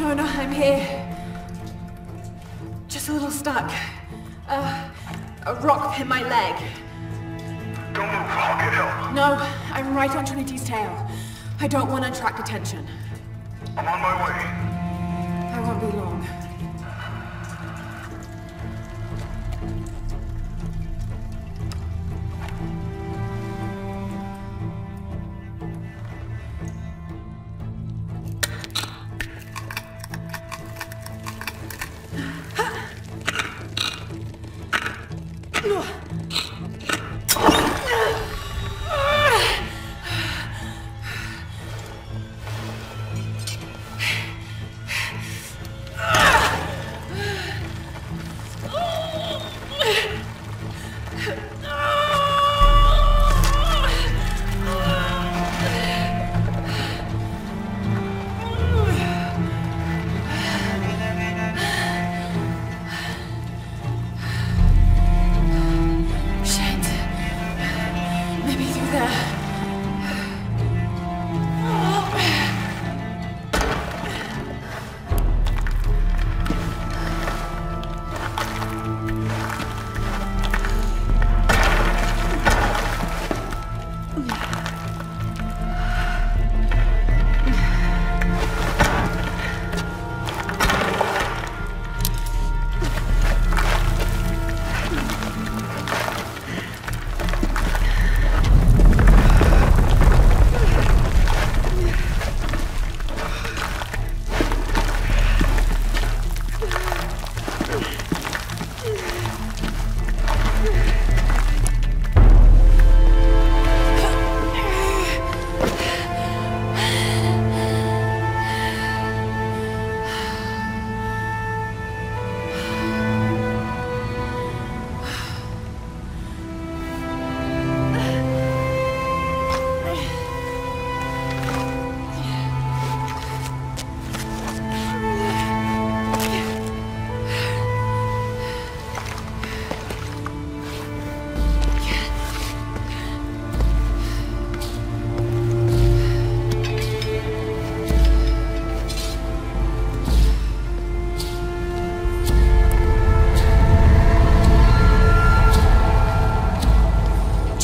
I'm here. Just a little stuck. Uh, a rock hit my leg. Don't move, I'll get help. No, I'm right on Trinity's tail. I don't want to attract attention. I'm on my way. I won't be long.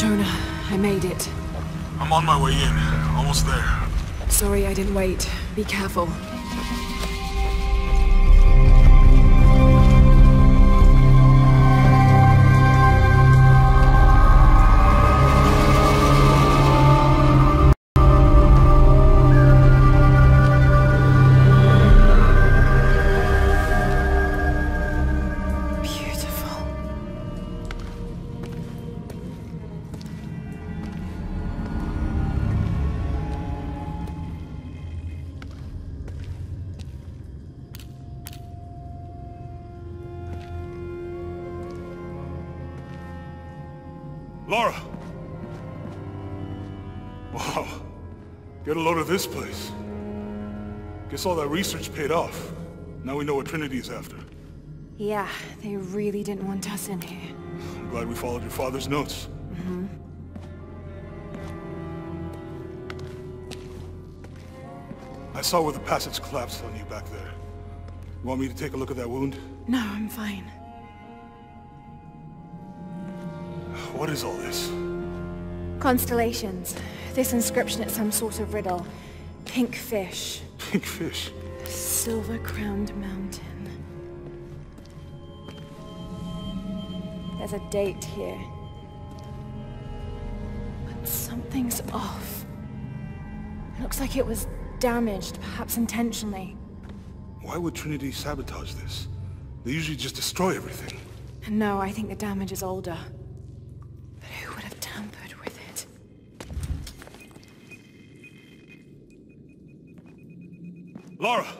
Jonah, I made it. I'm on my way in. Almost there. Sorry I didn't wait. Be careful. This place. Guess all that research paid off. Now we know what Trinity is after. Yeah, they really didn't want us in here. I'm glad we followed your father's notes. Mm-hmm. I saw where the passage collapsed on you back there. You want me to take a look at that wound? No, I'm fine. What is all this? Constellations. This inscription is some sort of riddle. Pink fish. Pink fish. Silver-crowned mountain. There's a date here. But something's off. It looks like it was damaged, perhaps intentionally. Why would Trinity sabotage this? They usually just destroy everything. No, I think the damage is older. But who would have tampered with it? Lara!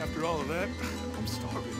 After all of that, I'm starving.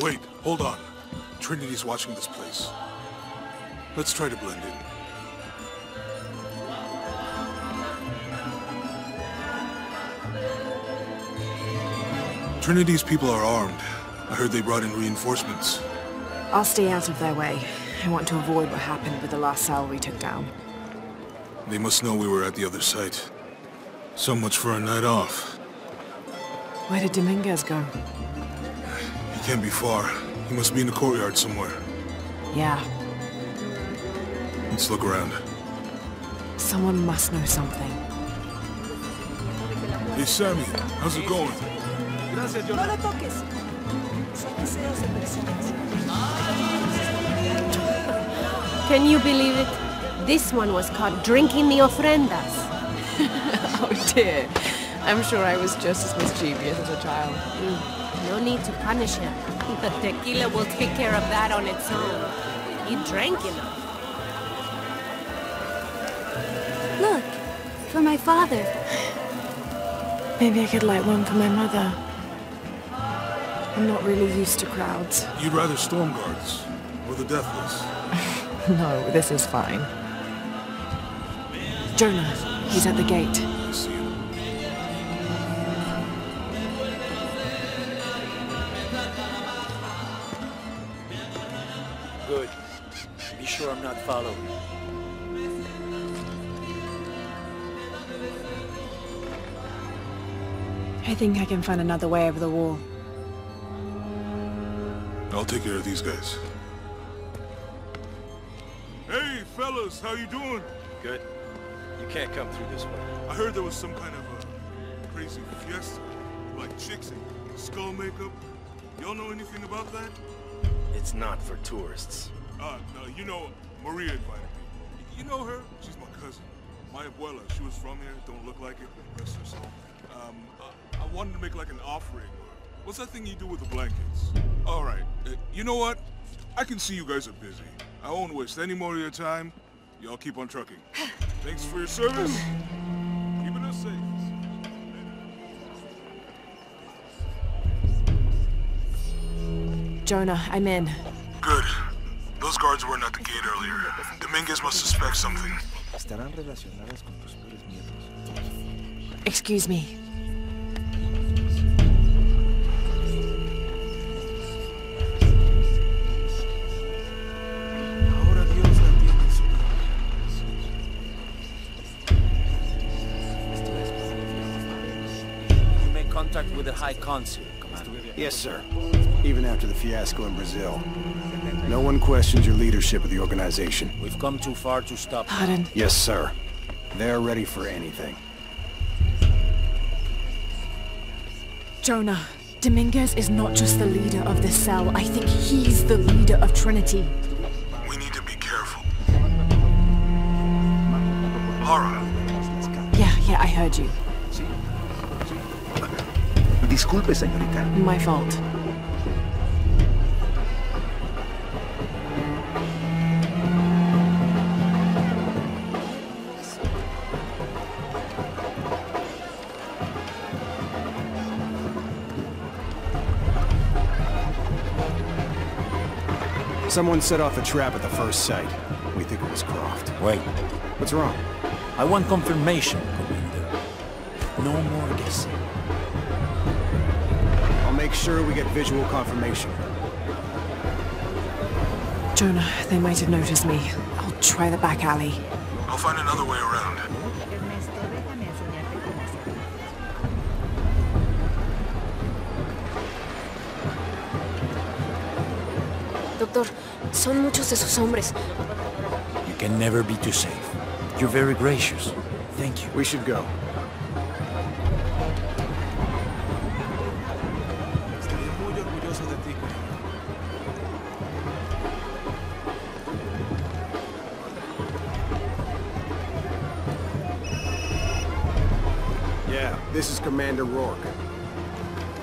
Wait, hold on. Trinity's watching this place. Let's try to blend in. Trinity's people are armed. I heard they brought in reinforcements. I'll stay out of their way. I want to avoid what happened with the last cell we took down. They must know we were at the other site. So much for a night off. Where did Dominguez go? He can't be far. He must be in the courtyard somewhere. Yeah, Let's look around. someone must know something. Hey, Sammy, how's it going? Gracias, No Jonah. lo toques. Son deseos de personas. Can you believe it? This one was caught drinking the ofrendas. Oh dear. I'm sure I was just as mischievous as a child. Mm. No need to punish him. The tequila will take care of that on its own. He drank enough. Look, for my father. Maybe I could light one for my mother. I'm not really used to crowds. You'd rather storm guards or the deathless? No, this is fine. Jonah, he's at the gate. Think I can find another way over the wall. I'll take care of these guys. Hey, fellas, how you doing? Good. You can't come through this way. I heard there was some kind of a crazy fiesta, like chicks in skull makeup. Y'all know anything about that? It's not for tourists. Uh, no, you know, Maria invited me. You know her? She's my cousin. My abuela, she was from here, don't look like it, rest her soul. Um, I, I wanted to make like an offering. What's that thing you do with the blankets? All right, uh, you know what? I can see you guys are busy. I won't waste any more of your time. Y'all keep on trucking. Thanks for your service. Keeping us safe. Jonah, I'm in. Good. Those guards weren't at the gate earlier. Dominguez must suspect something. Estarán relacionadas con tus peores miedos. Excuse me. The High Consul, Commander. Yes, sir. Even after the fiasco in Brazil. No one questions your leadership of the organization. We've come too far to stop. Pardon. Yes, sir. They're ready for anything. Jonah, Dominguez is not just the leader of the cell. I think he's the leader of Trinity. We need to be careful. Lara, Yeah, yeah, I heard you. Disculpe, señorita. My fault. Someone set off a trap at the first site. We think it was Croft. Wait. What's wrong? I want confirmation, Commander. No more guessing. I'll make sure we get visual confirmation. Jonah, they might have noticed me. I'll try the back alley. I'll find another way around. Ernesto, déjame enseñarte cómo hacerlo. Doctor, son muchos de sus hombres. You can never be too safe. You're very gracious. Thank you. We should go. Commander Rourke.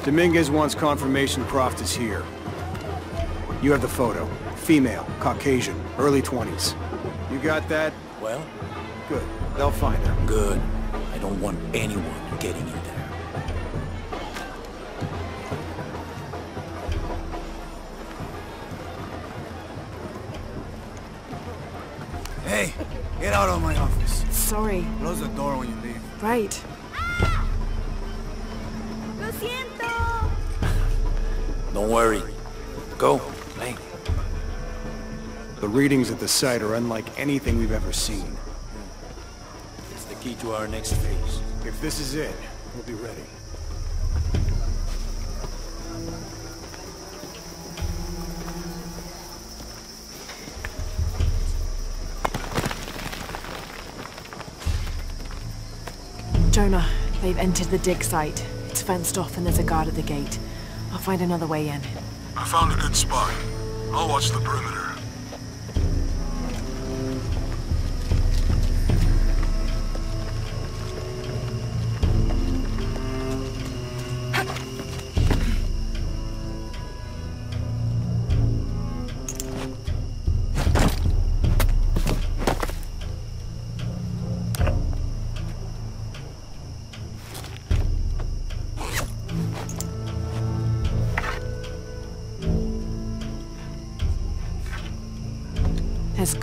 Dominguez wants confirmation Croft is here. You have the photo. Female, Caucasian, early 20s. You got that? Well, Good. They'll find her. good. I don't want anyone getting in there. Hey, get out of my office. Sorry. Close the door when you leave. Right. Readings at the site are unlike anything we've ever seen. It's the key to our next phase. If this is it, we'll be ready. Jonah, they've entered the dig site. It's fenced off and there's a guard at the gate. I'll find another way in. I found a good spot. I'll watch the perimeter.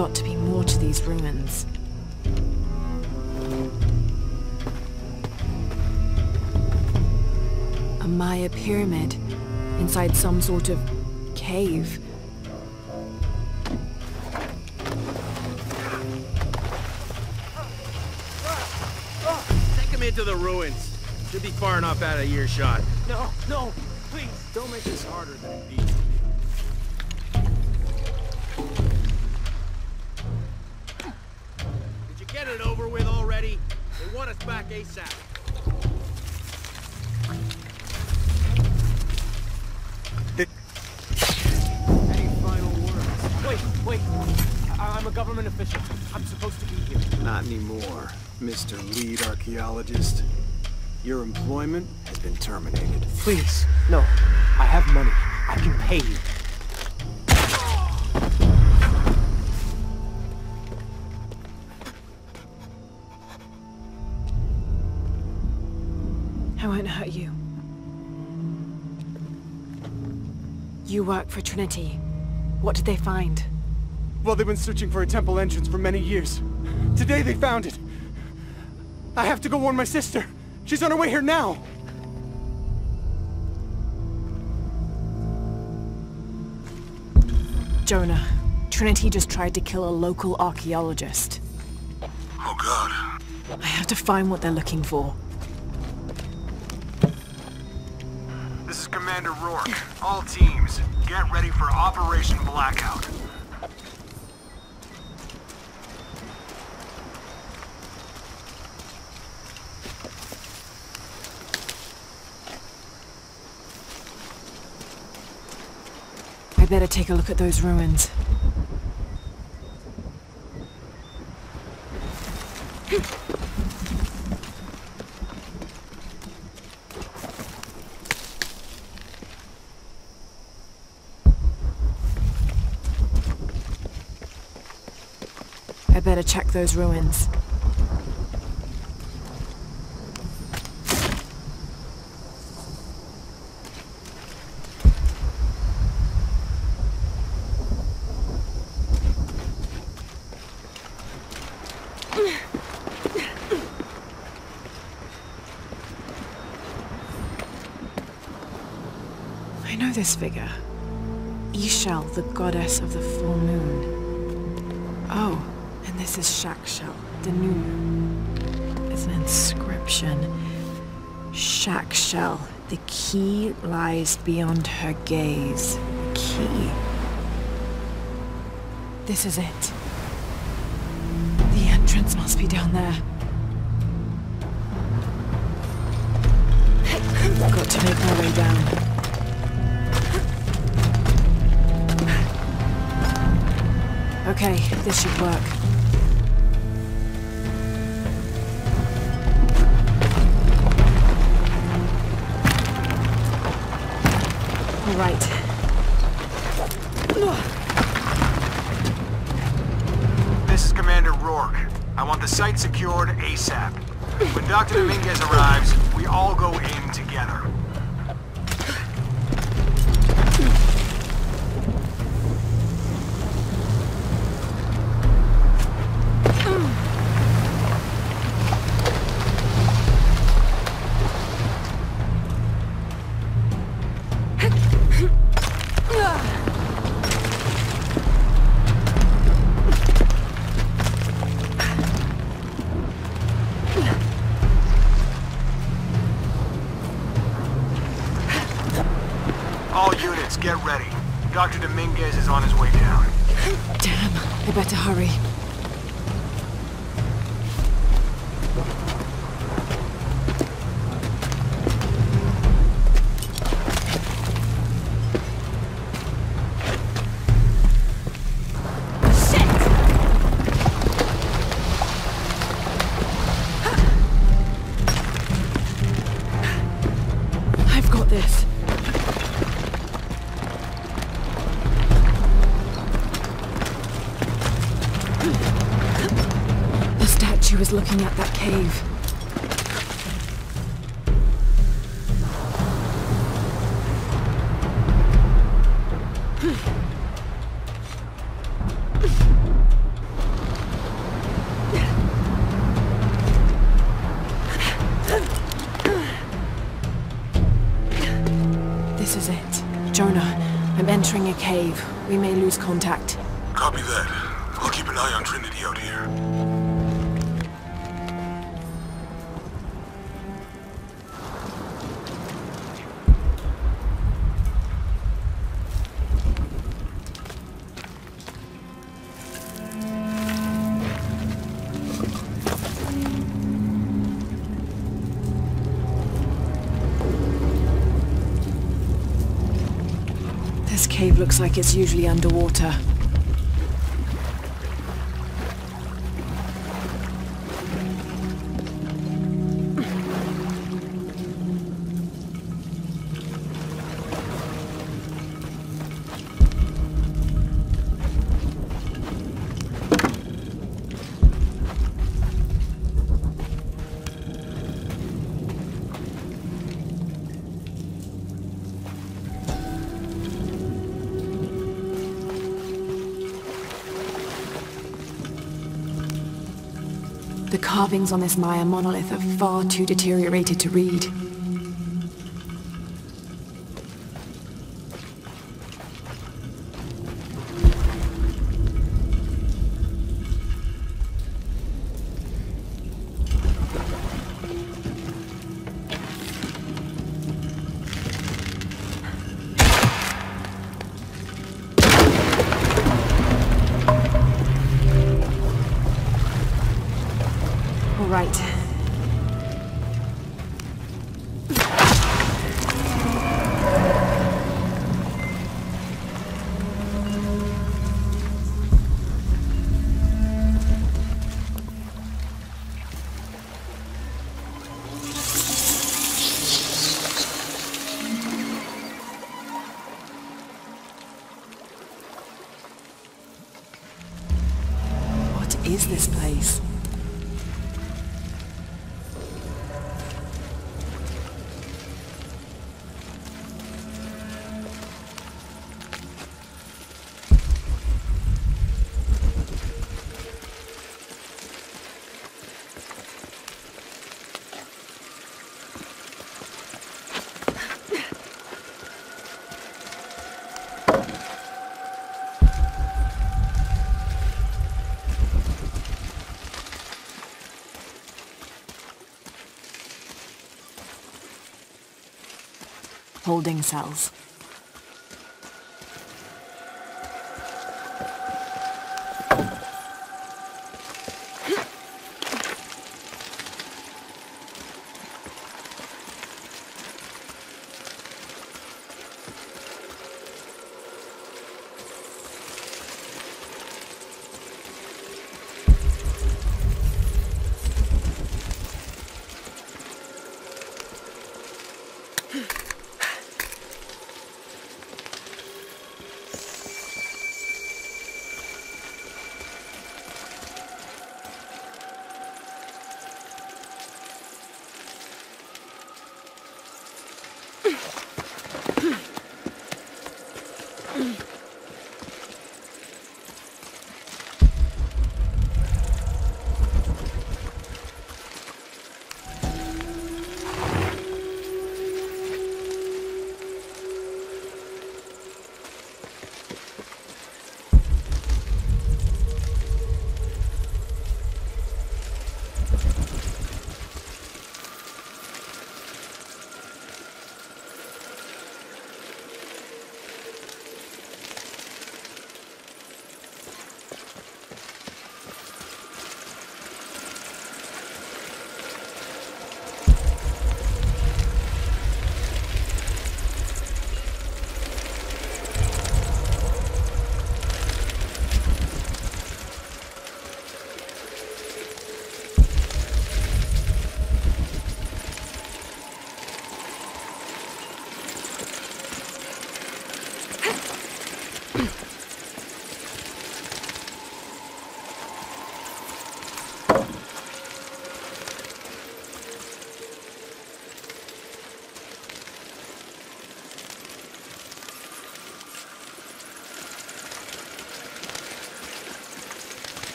Got to be more to these ruins. A Maya pyramid inside some sort of cave. Take him into the ruins. Should be far enough out of earshot. No, no, please, don't make this harder than it needs want us back ASAP. Any final words? Wait, wait. I I'm a government official. I'm supposed to be here. Not anymore, Mr. Lead Archaeologist. Your employment has been terminated. Please, no. I have money. I can pay you. You work for Trinity. What did they find? Well, they've been searching for a temple entrance for many years. Today they found it. I have to go warn my sister. She's on her way here now. Jonah, Trinity just tried to kill a local archaeologist. Oh god. I have to find what they're looking for. This is Commander Rourke. All teams, get ready for Operation Blackout. I better take a look at those ruins. I better check those ruins. I know this figure. Ix Chel, the goddess of the full moon. This is Chak Chel, the new. It's an inscription. Chak Chel, the key lies beyond her gaze. Key. This is it. The entrance must be down there. I've got to make my way down. Okay, this should work. Right. This is Commander Rourke. I want the site secured ASAP. When Dr. Dominguez arrives, we all go in together. Get ready. Dr. Dominguez is on his way down. Damn, I better hurry. Copy that. I'll keep an eye on Trinity out here. This cave looks like it's usually underwater. Carvings on this Maya monolith are far too deteriorated to read. Holding cells.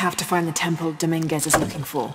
Have to find the temple Dominguez is looking for.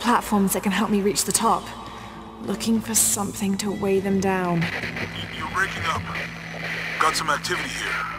Platforms that can help me reach the top. Looking for something to weigh them down. You're breaking up. Got some activity here.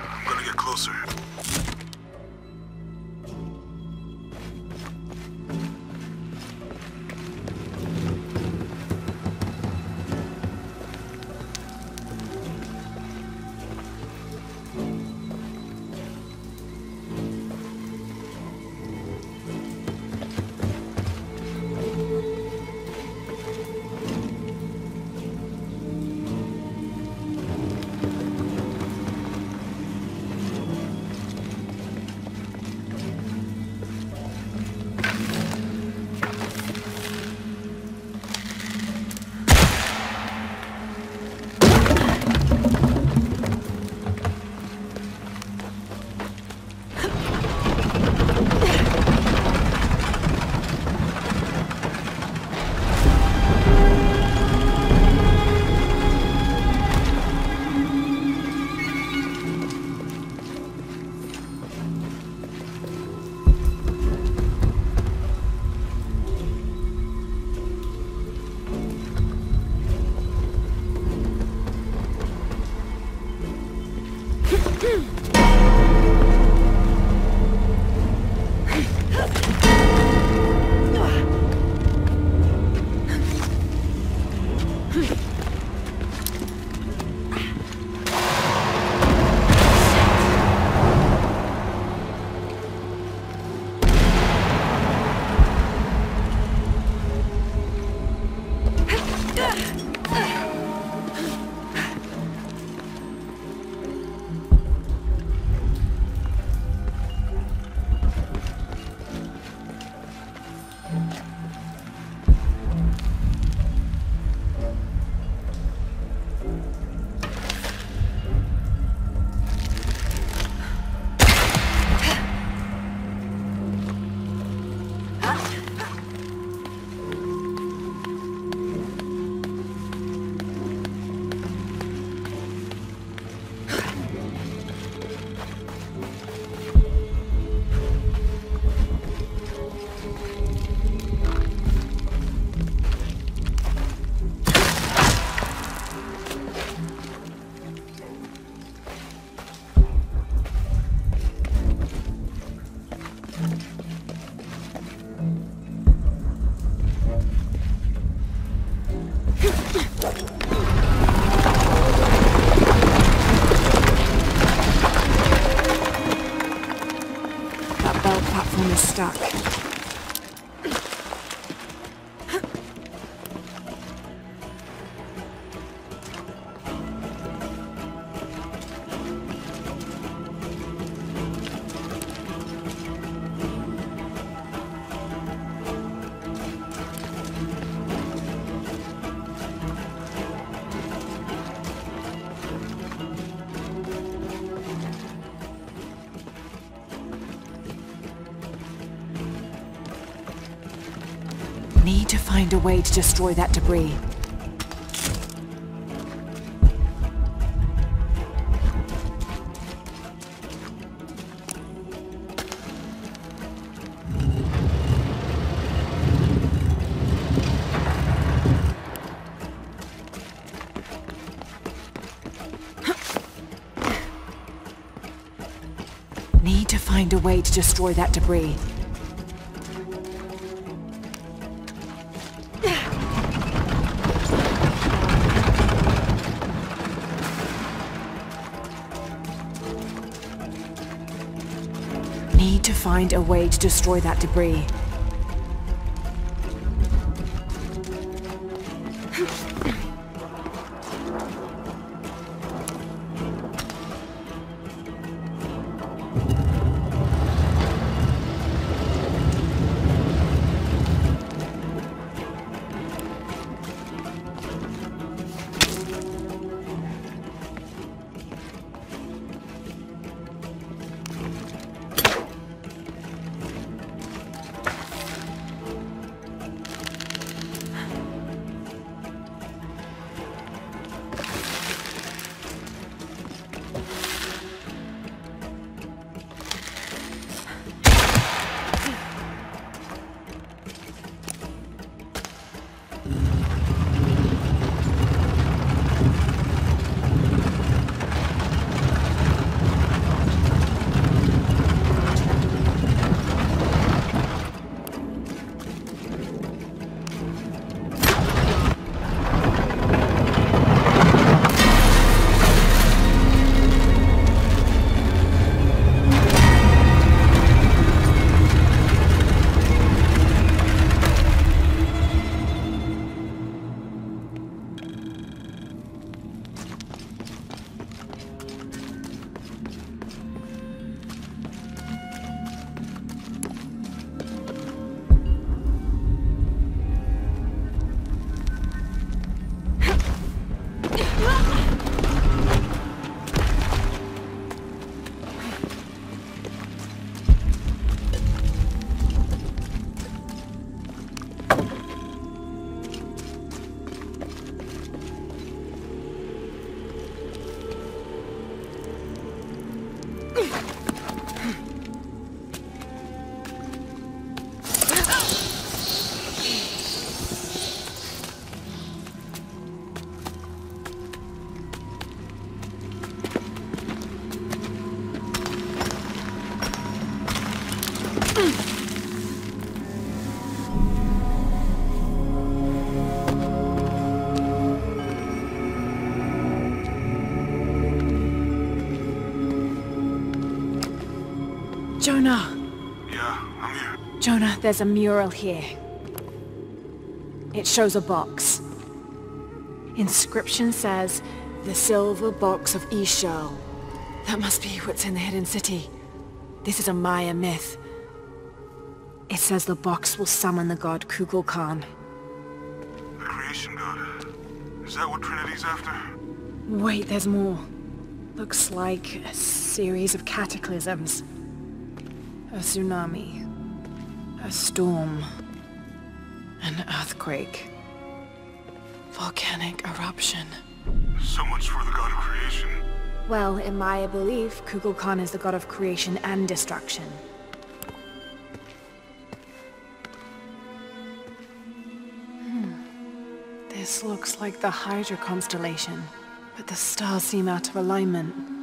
That belt platform is stuck. Destroy that debris. Need to find a way to destroy that debris. Need to find a way to destroy that debris. Jonah! Yeah, I'm here. Jonah, there's a mural here. It shows a box. Inscription says, the silver box of Ix Chel. That must be what's in the hidden city. This is a Maya myth. It says the box will summon the god Kukulkan. The creation god. Is that what Trinity's after? Wait, there's more. Looks like a series of cataclysms. A tsunami. A storm. An earthquake. Volcanic eruption. So much for the god of creation. Well, in my belief, Kukulkan is the god of creation and destruction. This looks like the Hydra constellation, but the stars seem out of alignment.